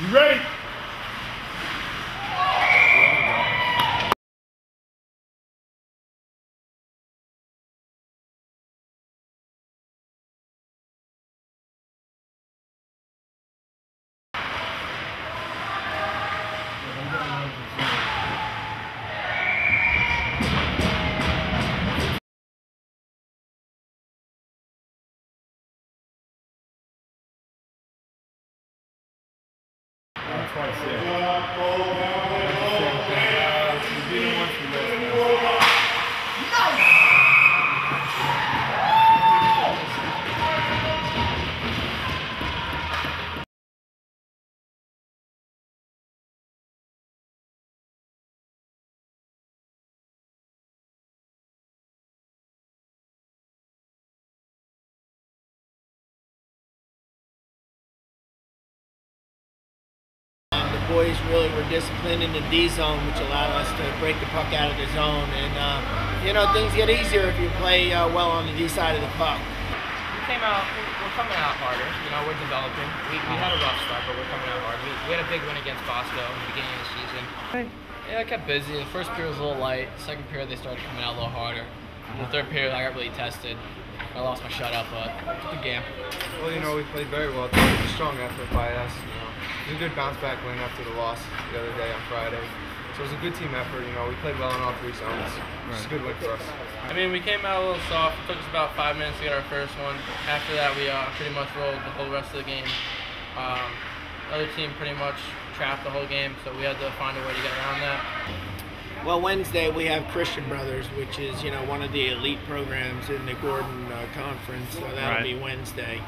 You ready? Pode ser. Boys really were disciplined in the D zone, which allowed us to break the puck out of the zone. And uh, you know things get easier if you play uh, well on the D side of the puck. we came out, we're coming out harder. You know, we're developing. We, we had a rough start, but we're coming out hard. We, we had a big win against Bosco in the beginning of the season. Yeah, I kept busy. The first period was a little light. The second period, they started coming out a little harder. In the third period, I got really tested. I lost my shutout, but it's a good game. Well, you know, we played very well. It was a strong effort by us. You know, it was a good bounce back win after the loss the other day on Friday. So it was a good team effort. You know, we played well in all three zones. It's a good win for us. I mean, we came out a little soft. It took us about five minutes to get our first one. After that, we uh, pretty much rolled the whole rest of the game. Um, the other team pretty much trapped the whole game, so we had to find a way to get around that. Well, Wednesday we have Christian Brothers, which is you know one of the elite programs in the Gordon uh, Conference. So that'll Right. be Wednesday.